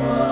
Bye.